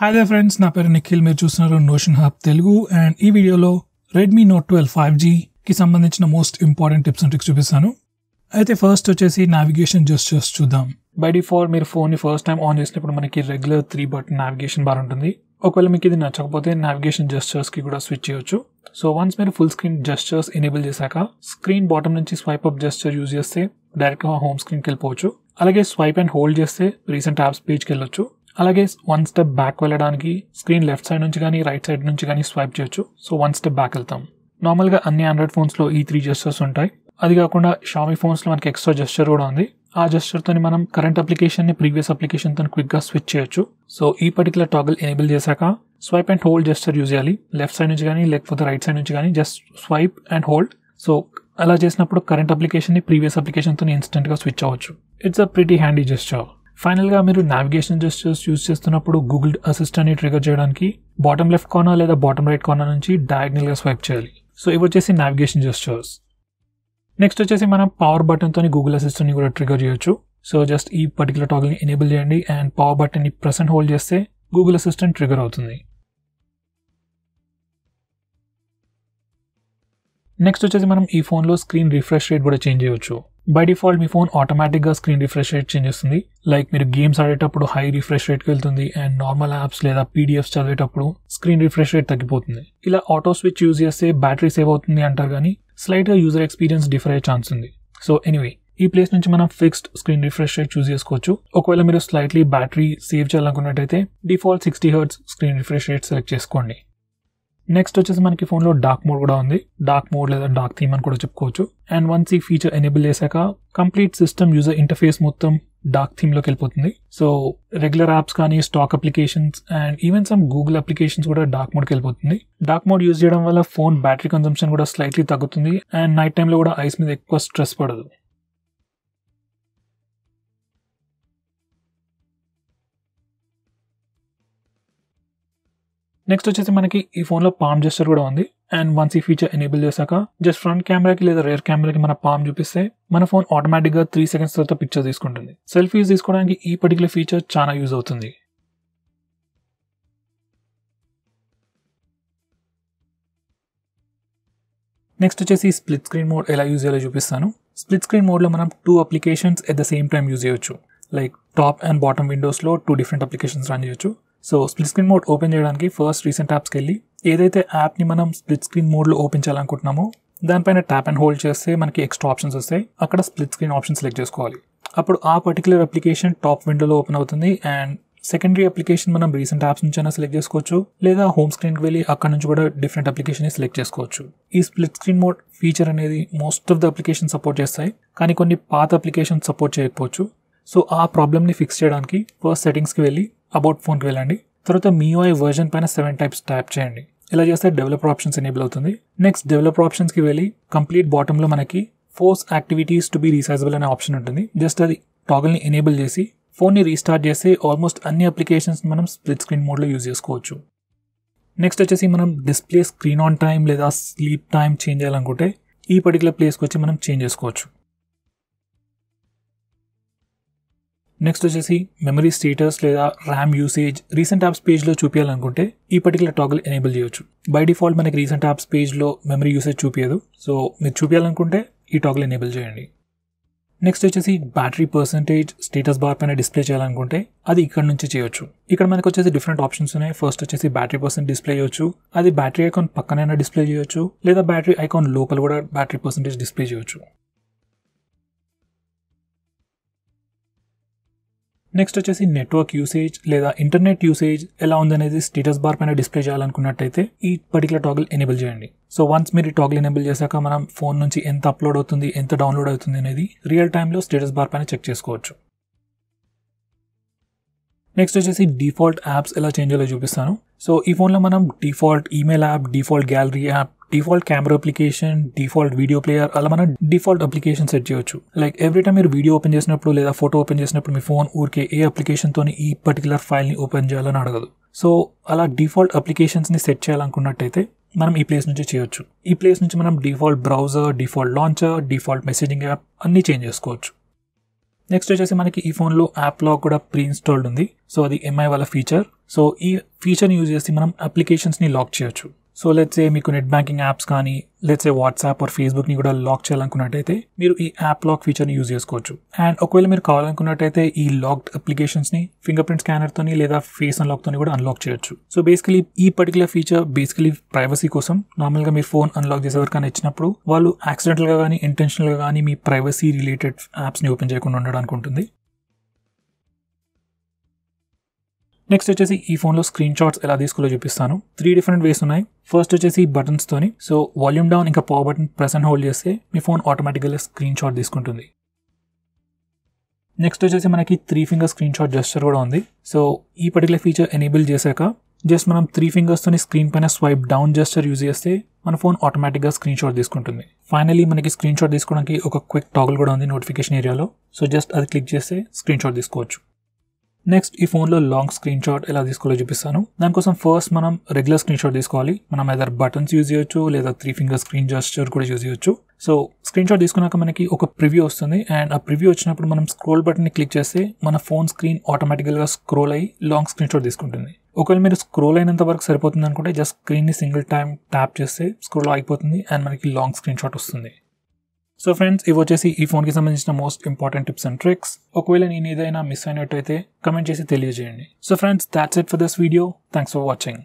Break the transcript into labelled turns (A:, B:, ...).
A: Hi they friends నా పేరు నిఖిల్. మీరు చూస్తున్నారు నోషన్ హబ్ తెలుగు అండ్ ఈ వీడియోలో రెడ్మీ నోట్ ట్వెల్వ్ ఫైవ్కి సంబంధించిన most important tips and tricks చూపిస్తాను. అయితే ఫస్ట్ వచ్చేసి నావిగేషన్ జస్టర్స్ చూద్దాం. బై డిఫాల్ట్ మీరు ఫోన్ని ఫస్ట్ టైం ఆన్ చేసినప్పుడు మనకి regular three button navigation bar ఉంటుంది. ఒకవేళ మీకు ఇది నచ్చకపోతే నావిగేషన్ జస్టర్స్కి కూడా స్విచ్ చేయొచ్చు. సో వన్స్ మీరు ఫుల్ స్క్రీన్ జస్టర్స్ ఎనేబుల్ చేశాక స్క్రీన్ బాటమ్ నుంచి స్వైప్ అప్ జస్టర్ యూజ్ చేస్తే డైరెక్ట్గా హోమ్ స్క్రీన్కి వెళ్ళిపోవచ్చు. అలాగే స్వైప్ అండ్ హోల్డ్ చేస్తే రీసెంట్ యాప్స్ పేజ్కి వెళ్ళొచ్చు. అలాగే వన్ స్టెప్ బ్యాక్ వెళ్ళడానికి స్క్రీన్ లెఫ్ట్ సైడ్ నుంచి కానీ రైట్ సైడ్ నుంచి కానీ స్వైప్ చేయొచ్చు. సో వన్ స్టెప్ బ్యాక్ వెళ్తాం. నార్మల్గా అన్ని ఆండ్రాయిడ్ ఫోన్స్లో ఈ త్రీ జస్టర్స్ ఉంటాయి. అది కాకుండా షామీ ఫోన్స్లో మనకి ఎక్స్ట్రా జస్టర్ కూడా ఉంది. ఆ జెస్టర్తో మనం కరెంట్ అప్లికేషన్ని ప్రీవియస్ అప్లికేషన్తో క్విక్గా స్విచ్ చేయొచ్చు. సో ఈ పర్టికులర్ టాగల్ ఎనేబుల్ చేశాక swipe and hold gesture use చేయాలి. లెఫ్ట్ సైడ్ నుంచి కానీ లేకపోతే రైట్ సైడ్ నుంచి కానీ just swipe and hold so అలా చేసినప్పుడు కరెంట్ అప్లికేషన్ని ప్రీవియస్ అప్లికేషన్తో ఇన్స్టెంట్గా స్విచ్ అవ్వచ్చు. It's a pretty handy gesture ఫైనల్గా మీరు నావిగేషన్ జస్టర్స్ యూజ్ చేస్తున్నప్పుడు గూగుల్ అసిస్టెంట్ని ట్రిగర్ చేయడానికి బాటమ్ లెఫ్ట్ కార్నర్ లేదా బాటమ్ రైట్ కార్నర్ నుంచి డయాగ్నల్గా స్వైప్ చేయాలి. సో ఇవి వచ్చేసి నావిగేషన్ జస్టర్స్ నెక్స్ట్ వచ్చేసి మనం పవర్ బటన్తో గూగుల్ అసిస్టెంట్ని కూడా ట్రిగర్ చేయొచ్చు. సో జస్ట్ ఈ పర్టికులర్ టాగల్ని ఎనేబుల్ చేయండి అండ్ పవర్ బటన్ని ప్రెసెంట్ హోల్డ్ చేస్తే గూగుల్ అసిస్టెంట్ ట్రిగర్ అవుతుంది. నెక్స్ట్ వచ్చేసి మనం ఈ ఫోన్లో స్క్రీన్ రిఫ్రెష్ రేట్ కూడా చేంజ్ చేయవచ్చు బై డిఫాల్ట్ మీ ఫోన్ ఆటోమేటిక్గా స్క్రీన్ రిఫ్రెష్ రేట్ చేంజ్ చేస్తుంది. లైక్ మీరు గేమ్స్ ఆడేటప్పుడు హై రిఫ్రెష్ రేట్కి వెళ్తుంది అండ్ నార్మల్ యాప్స్ లేదా పీడిఎఫ్స్ చదివేటప్పుడు స్క్రీన్ రిఫ్రెష్ రేట్ తగ్గిపోతుంది. ఇలా ఆటో స్విచ్ యూజ్ చేస్తే బ్యాటరీ సేవ్ అవుతుంది అంటారు కానీ స్లైట్గా యూజర్ ఎక్స్పీరియన్స్ డిఫర్ అయ్యే ఛాన్స్ ఉంది. సో ఎనీవే ఈ ప్లేస్ నుంచి మనం fixed screen refresh rate choose చేసుకోవచ్చు. ఒకవేళ మీరు slightly battery save చేయాలనుకున్నట్టయితే default sixty hertz screen refresh rate select చేసుకోండి. నెక్స్ట్ వచ్చేసి మనకి ఫోన్లో డార్క్ మోడ్ కూడా ఉంది. డార్క్ మోడ్ లేదా డార్క్ థీమ్ అని కూడా చెప్పుకోవచ్చు. అండ్ వన్స్ ఈ ఫీచర్ ఎనేబుల్ చేశాక కంప్లీట్ సిస్టమ్ యూజర్ ఇంటర్ఫేస్ మొత్తం డార్క్ థీమ్లోకి వెళ్ళిపోతుంది. సో రెగ్యులర్ యాప్స్ కానీ stock applications and even some Google applications కూడా డార్క్ మోడ్కి వెళ్ళిపోతుంది. డార్క్ మోడ్ యూజ్ చేయడం వల్ల ఫోన్ బ్యాటరీ కన్సంప్షన్ కూడా స్లైట్లీ తగ్గుతుంది. అండ్ నైట్ టైంలో కూడా ఐస్ మీద ఎక్కువ స్ట్రెస్ పడదు. నెక్స్ట్ వచ్చేసి మనకి ఈ ఫోన్లో పామ్ జెస్టర్ కూడా ఉంది. అండ్ వన్స్ ఈ ఫీచర్ ఎనేబుల్ చేశాక జస్ట్ ఫ్రంట్ కెమెరాకి లేదా రేర్ కెమెరాకి మన పామ్ చూపిస్తే మన ఫోన్ ఆటోమేటిక్గా త్రీ సెకండ్స్ తర్వాత పిక్చర్ తీసుకుంటుంది. సెల్ఫీస్ తీసుకోవడానికి ఈ పర్టికులర్ ఫీచర్ చాలా యూజ్ అవుతుంది. నెక్స్ట్ వచ్చేసి స్ప్లిట్ స్క్రీన్ మోడ్ ఎలా యూజ్ చేయాలో చూపిస్తాను. స్ప్లిట్ స్క్రీన్ మోడ్లో మనం two applications at the same time use చేయొచ్చు. లైక్ టాప్ అండ్ బాటమ్ విండోస్లో టూ డిఫరెంట్ అప్లికేషన్స్ రన్ చేయొచ్చు. So split screen mode open చేయడానికి ఫస్ట్ రీసెంట్ యాప్స్కి వెళ్ళి ఏదైతే యాప్ని మనం స్ప్లిట్ స్క్రీన్ మోడ్లో ఓపెన్ చేయాలనుకుంటున్నామో దానిపైన ట్యాప్ అండ్ హోల్డ్ చేస్తే మనకి ఎక్స్ట్రా ఆప్షన్స్ వస్తాయి. అక్కడ స్ప్లిట్ స్క్రీన్ ఆప్షన్ సెలెక్ట్ చేసుకోవాలి. అప్పుడు ఆ పర్టికులర్ అప్లికేషన్ టాప్ విండోలో ఓపెన్ అవుతుంది అండ్ సెకండరీ అప్లికేషన్ మనం రీసెంట్ యాప్స్ నుంచి అయినా సెలెక్ట్ చేసుకోవచ్చు. లేదా హోమ్ స్క్రీన్కి వెళ్ళి అక్కడ నుంచి కూడా డిఫరెంట్ అప్లికేషన్ సెలెక్ట్ చేసుకోవచ్చు. ఈ స్ప్లిట్ స్క్రీన్ మోడ్ ఫీచర్ అనేది most of the application support చేస్తాయి. కానీ కొన్ని పాత అప్లికేషన్ సపోర్ట్ చేయకపోవచ్చు. సో ఆ ప్రాబ్లమ్ని ఫిక్స్ చేయడానికి ఫస్ట్ సెటింగ్స్కి వెళ్ళి అబౌట్ ఫోన్కి వెళ్ళండి. తర్వాత మీఓఐ వర్జన్ పైన సెవెన్ టైప్స్ ట్యాప్ చేయండి. ఇలా చేస్తే డెవలపర్ ఆప్షన్స్ ఎనేబుల్ అవుతుంది. నెక్స్ట్ డెవలపర్ ఆప్షన్స్కి వెళ్ళి కంప్లీట్ బాటంలో మనకి force activities to be resizable అనే ఆప్షన్ ఉంటుంది. జస్ట్ అది టాగల్ని ఎనేబుల్ చేసి ఫోన్ని రీస్టార్ట్ చేస్తే ఆల్మోస్ట్ అన్ని అప్లికేషన్స్ మనం స్ప్లిట్ స్క్రీన్ మోడ్లో యూజ్ చేసుకోవచ్చు. నెక్స్ట్ వచ్చేసి మనం డిస్ప్లే స్క్రీన్ ఆన్ టైం లేదా స్లీప్ టైం చేంజ్ చేయాలనుకుంటే ఈ పర్టికులర్ ప్లేస్కి వచ్చి మనం చేంజ్ చేసుకోవచ్చు. నెక్స్ట్ వచ్చేసి మెమరీ స్టేటస్ లేదా ర్యామ్ యూసేజ్ రీసెంట్ యాప్స్ పేజ్లో చూపించాలనుకుంటే ఈ పర్టికులర్ టాగల్ ఎనేబుల్ చేయొచ్చు. బై డిఫాల్ట్ మనకి రీసెంట్ యాప్స్ పేజ్లో మెమరీ యూసేజ్ చూపించదు సో మీరు చూపించాలనుకుంటే ఈ టాగల్ ఎనేబుల్ చేయండి. నెక్స్ట్ వచ్చేసి బ్యాటరీ పర్సంటేజ్ స్టేటస్ బార్ పైన డిస్ప్లే చేయాలనుకుంటే అది ఇక్కడ నుంచి చేయొచ్చు. ఇక్కడ మనకు వచ్చేసి డిఫరెంట్ ఆప్షన్స్ ఉన్నాయి. ఫస్ట్ వచ్చేసి బ్యాటరీ పర్సెంట్ డిస్ప్లే చేయొచ్చు. అది బ్యాటరీ ఐకాన్ పక్కనైనా డిస్ప్లే చేయొచ్చు. లేదా బ్యాటరీ ఐకాన్ లోపల కూడా బ్యాటరీ పర్సంటేజ్ డిస్ప్లే చేయొచ్చు. నెక్స్ట్ వచ్చేసి నెట్వర్క్ యూసేజ్ లేదా ఇంటర్నెట్ యూసేజ్ ఎలా ఉందనేది స్టేటస్ బార్ పైన డిస్ప్లే చేయాలనుకున్నట్టయితే ఈ పర్టికులర్ టాగల్ ఎనేబుల్ చేయండి. సో వన్స్ మీరు ఈ ఎనేబుల్ చేశాక మనం ఫోన్ నుంచి ఎంత అప్లోడ్ అవుతుంది ఎంత డౌన్లోడ్ అవుతుంది అనేది రియల్ టైంలో స్టేటస్ బార్ పైన చెక్ చేసుకోవచ్చు. నెక్స్ట్ వచ్చేసి డిఫాల్ట్ యాప్స్ ఎలా చేంజ్ చేయాలో చూపిస్తాను. సో ఈ ఫోన్లో మనం default email app default gallery app default camera application default video player అలా మనం డిఫాల్ట్ అప్లికేషన్ సెట్ చేయొచ్చు. లైక్ ఎవ్రీ టైం మీరు వీడియో ఓపెన్ చేసినప్పుడు లేదా ఫోటో ఓపెన్ చేసినప్పుడు మీ ఫోన్ ఊరికే ఏ అప్లికేషన్తో ఈ పర్టికులర్ ఫైల్ని ఓపెన్ చేయాలని అడగదు. సో అలా డిఫాల్ట్ అప్లికేషన్స్ని సెట్ చేయాలనుకున్నట్టయితే మనం ఈ ప్లేస్ నుంచి చేయొచ్చు. ఈ ప్లేస్ నుంచి మనం default browser default launcher default messaging app అన్నీ చేంజ్ చేసుకోవచ్చు. నెక్స్ట్ వచ్చేసి మనకి ఈ ఫోన్లో యాప్ లాక్ కూడా ప్రీ ఇన్స్టాల్డ్ ఉంది. సో అది ఎంఐ వాళ్ళ ఫీచర్ సో ఈ ఫీచర్ని యూజ్ చేసి మనం అప్లికేషన్స్ని లాక్ చేయొచ్చు. సో లెట్స్ ఏ మీకు నెట్ బ్యాంకింగ్ యాప్స్ కానీ లెట్స్ ఏ వాట్సాప్ ఆర్ ఫేస్బుక్ని కూడా లాక్ చేయాలనుకున్నట్టయితే మీరు ఈ యాప్ లాక్ ఫీచర్ని యూజ్ చేసుకోవచ్చు. అండ్ ఒకవేళ మీరు కావాలనుకున్నట్టయితే ఈ లాక్డ్ అప్లికేషన్స్ని ఫింగర్ ప్రింట్ స్కానర్తోని లేదా ఫేస్ అన్లాక్తోని కూడా అన్లాక్ చేయొచ్చు. సో బేసికలీ ఈ పర్టికులర్ ఫీచర్ బేసికలీ ప్రైవసీ కోసం నార్మల్గా మీరు ఫోన్ అన్లాక్ చేసే ఇచ్చినప్పుడు వాళ్ళు యాక్సిడెంటల్గా కానీ ఇంటెన్షనల్గా కానీ మీ ప్రైవసీ రిలేటెడ్ యాప్స్ని ఓపెన్ చేయకుండా ఉండడానికి ఉంటుంది. నెక్స్ట్ వచ్చేసి ఈ ఫోన్లో స్క్రీన్ షాట్స్ ఎలా తీసుకోలో చూపిస్తాను. త్రీ డిఫరెంట్ వేస్ ఉన్నాయి. ఫస్ట్ వచ్చేసి బటన్స్ తోని. సో వాల్యూమ్ డౌన్ ఇంకా power button press and hold చేస్తే మీ ఫోన్ ఆటోమేటిక్గా స్క్రీన్ షాట్ తీసుకుంటుంది. నెక్స్ట్ వచ్చేసి మనకి three finger screen shot gesture కూడా ఉంది. సో ఈ పర్టికులర్ ఫీచర్ ఎనేబుల్ చేశాక జస్ట్ మనం త్రీ ఫింగర్స్తోని స్క్రీన్ పైన స్వైప్ డౌన్ జెస్టర్ యూజ్ చేస్తే మన ఫోన్ ఆటోమేటిక్గా స్క్రీన్ షాట్ తీసుకుంటుంది. ఫైనలీ మనకి స్క్రీన్ షాట్ తీసుకోవడానికి ఒక క్విక్ టాగుల్ కూడా ఉంది నోటిఫికేషన్ ఏరియాలో సో జస్ట్ అది క్లిక్ చేస్తే స్క్రీన్ షాట్ తీసుకోవచ్చు. నెక్స్ట్ ఈ ఫోన్లో లాంగ్ స్క్రీన్ షాట్ ఎలా తీసుకోవాలో చూపిస్తాను. దానికోసం ఫస్ట్ మనం రెగ్యులర్ స్క్రీన్ షాట్ తీసుకోవాలి. మనం ఎదర్ బటన్స్ యూజ్ చేయొచ్చు లేదా త్రీ ఫింగర్ స్క్రీన్ జస్చర్ కూడా యూజ్ చేయొచ్చు. సో స్క్రీన్ షాట్ తీసుకున్నాక మనకి ఒక ప్రివ్యూ వస్తుంది. అండ్ ఆ ప్రివ్యూ వచ్చినప్పుడు మనం స్క్రోల్ బటన్ని క్లిక్ చేస్తే మన ఫోన్ స్క్రీన్ ఆటోమేటికల్గా స్క్రోల్ అయ్యి లాంగ్ స్క్రీన్ షాట్ తీసుకుంటుంది. ఒకవేళ మీరు స్క్రోల్ అయినంత వరకు సరిపోతుంది అనుకుంటే జస్ట్ స్క్రీన్ని సింగిల్ టైం ట్యాప్ చేస్తే స్క్రోల్ అయిపోతుంది. అండ్ మనకి లాంగ్ స్క్రీన్ షాట్ వస్తుంది. సో ఫ్రెండ్స్ ఇవి వచ్చేసి ఈ ఫోన్కి సంబంధించిన most important tips and tricks ఒకవేళ నేను ఏదైనా మిస్ అయినట్టయితే కమెంట్ చేసి తెలియజేయండి. So friends that's it for this video thanks for watching